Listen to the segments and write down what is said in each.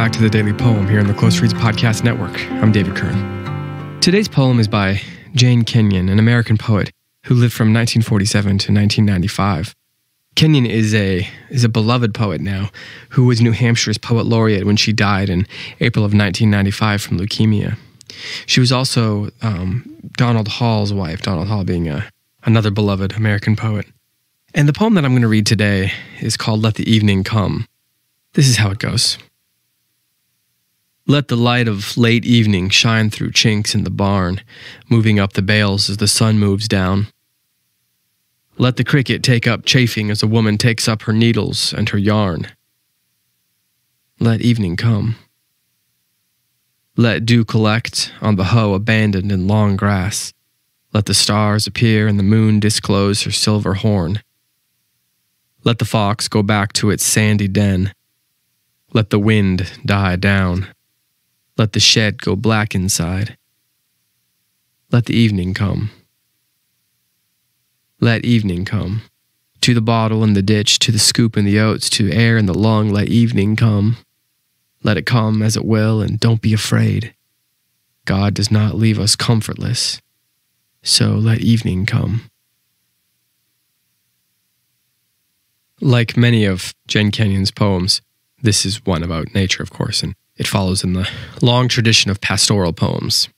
back to the Daily Poem here on the Close Reads Podcast Network. I'm David Kern. Today's poem is by Jane Kenyon, an American poet who lived from 1947 to 1995. Kenyon is a is a beloved poet now, who was New Hampshire's poet laureate when she died in April of 1995 from leukemia. She was also um, Donald Hall's wife, Donald Hall being a, another beloved American poet. And the poem that I'm going to read today is called Let the Evening Come. This is how it goes. Let the light of late evening shine through chinks in the barn, moving up the bales as the sun moves down. Let the cricket take up chafing as a woman takes up her needles and her yarn. Let evening come. Let dew collect on the hoe abandoned in long grass. Let the stars appear and the moon disclose her silver horn. Let the fox go back to its sandy den. Let the wind die down. Let the shed go black inside. Let the evening come. Let evening come. To the bottle in the ditch, to the scoop in the oats, to air in the lung, let evening come. Let it come as it will, and don't be afraid. God does not leave us comfortless, so let evening come. Like many of Jane Kenyon's poems, this is one about nature, of course, and it follows in the long tradition of pastoral poems.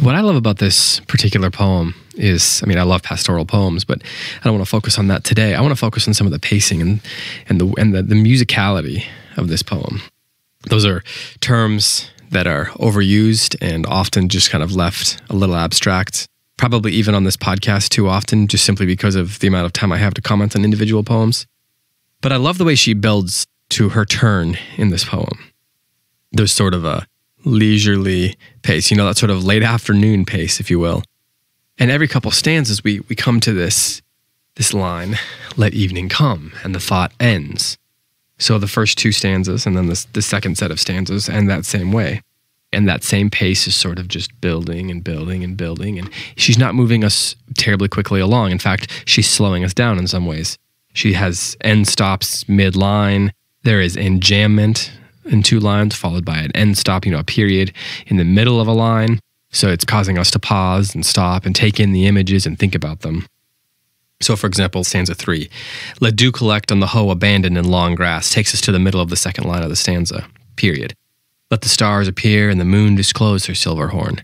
What I love about this particular poem is, I mean, I love pastoral poems, but I don't want to focus on that today. I want to focus on some of the pacing and and the and the, the musicality of this poem. Those are terms that are overused and often just kind of left a little abstract. Probably even on this podcast too often, just simply because of the amount of time I have to comment on individual poems. But I love the way she builds to her turn in this poem. There's sort of a leisurely pace, you know, that sort of late afternoon pace, if you will. And every couple stanzas, we, we come to this, this line, let evening come, and the thought ends. So the first two stanzas and then the, the second set of stanzas end that same way. And that same pace is sort of just building and building and building. And she's not moving us terribly quickly along. In fact, she's slowing us down in some ways. She has end stops mid line. There is enjambment in two lines, followed by an end stop, you know, a period in the middle of a line. So it's causing us to pause and stop and take in the images and think about them. So, for example, stanza three, let dew collect on the hoe abandoned in long grass takes us to the middle of the second line of the stanza, period. Let the stars appear and the moon disclose her silver horn.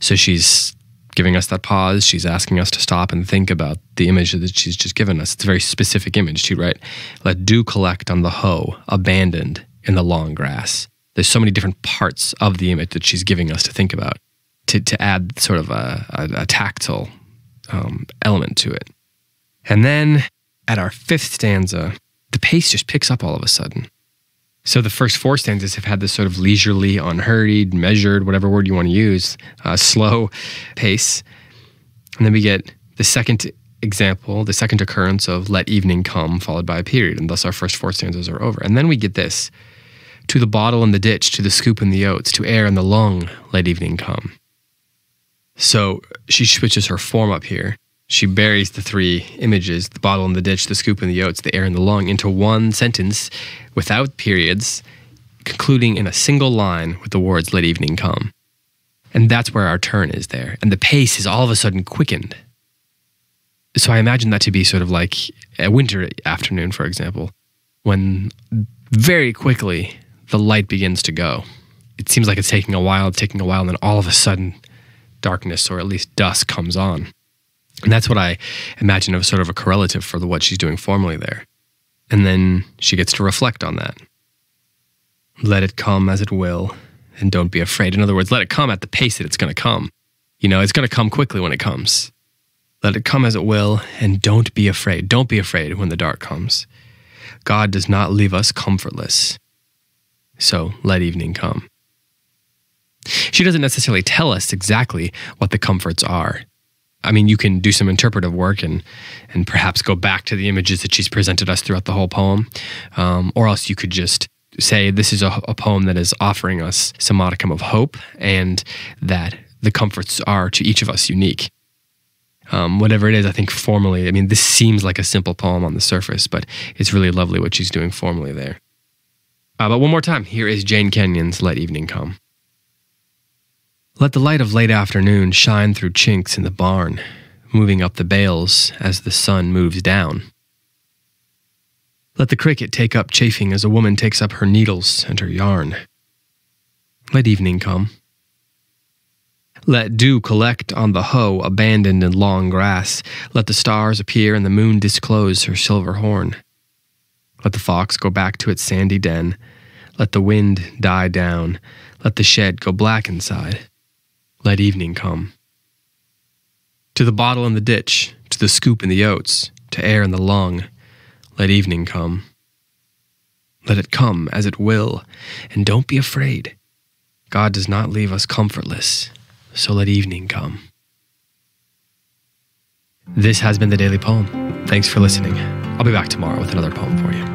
So she's giving us that pause. She's asking us to stop and think about the image that she's just given us. It's a very specific image, too, right? Let dew collect on the hoe abandoned in the long grass. There's so many different parts of the image that she's giving us to think about to, to add sort of a, a, a tactile um, element to it. And then at our fifth stanza, the pace just picks up all of a sudden. So the first four stanzas have had this sort of leisurely, unhurried, measured, whatever word you want to use, uh, slow pace. And then we get the second example, the second occurrence of let evening come, followed by a period. And thus our first four stanzas are over. And then we get this to the bottle in the ditch, to the scoop in the oats, to air in the lung, let evening come. So she switches her form up here she buries the three images the bottle in the ditch, the scoop in the oats, the air in the lung into one sentence without periods, concluding in a single line with the words, Let evening come. And that's where our turn is there. And the pace is all of a sudden quickened. So I imagine that to be sort of like a winter afternoon, for example, when very quickly the light begins to go. It seems like it's taking a while, taking a while, and then all of a sudden darkness or at least dusk comes on. And that's what I imagine of sort of a correlative for the, what she's doing formally there. And then she gets to reflect on that. Let it come as it will, and don't be afraid. In other words, let it come at the pace that it's going to come. You know, it's going to come quickly when it comes. Let it come as it will, and don't be afraid. Don't be afraid when the dark comes. God does not leave us comfortless. So let evening come. She doesn't necessarily tell us exactly what the comforts are. I mean, you can do some interpretive work and and perhaps go back to the images that she's presented us throughout the whole poem, um, or else you could just say this is a, a poem that is offering us some modicum of hope and that the comforts are to each of us unique. Um, whatever it is, I think formally, I mean, this seems like a simple poem on the surface, but it's really lovely what she's doing formally there. Uh, but one more time, here is Jane Kenyon's Let Evening Come. Let the light of late afternoon shine through chinks in the barn, moving up the bales as the sun moves down. Let the cricket take up chafing as a woman takes up her needles and her yarn. Let evening come. Let dew collect on the hoe abandoned in long grass. Let the stars appear and the moon disclose her silver horn. Let the fox go back to its sandy den. Let the wind die down. Let the shed go black inside. Let evening come. To the bottle in the ditch, to the scoop in the oats, to air in the lung, let evening come. Let it come as it will, and don't be afraid. God does not leave us comfortless, so let evening come. This has been the Daily Poem. Thanks for listening. I'll be back tomorrow with another poem for you.